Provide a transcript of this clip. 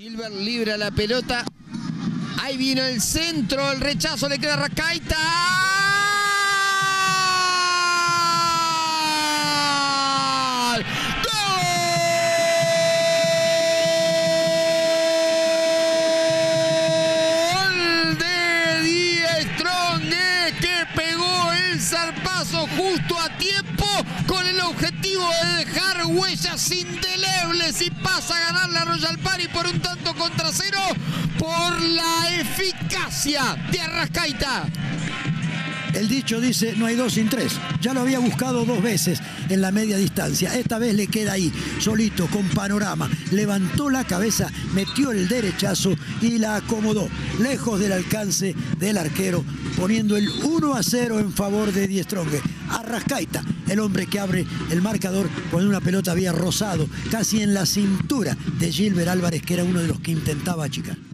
Gilbert libra la pelota. Ahí vino el centro, el rechazo le queda a Rascaita. Zarpazo justo a tiempo con el objetivo de dejar huellas indelebles y pasa a ganar la Royal Party por un tanto contra cero por la eficacia de Arrascaita. El dicho dice, no hay dos sin tres. Ya lo había buscado dos veces en la media distancia. Esta vez le queda ahí, solito, con panorama. Levantó la cabeza, metió el derechazo y la acomodó, lejos del alcance del arquero, poniendo el 1 a 0 en favor de Diestrongue. Arrascaita, el hombre que abre el marcador cuando una pelota había rozado casi en la cintura de Gilbert Álvarez, que era uno de los que intentaba achicar.